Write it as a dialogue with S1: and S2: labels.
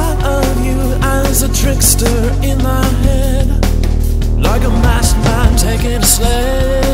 S1: thought of you as a trickster in my head, like a masked man taking a sled.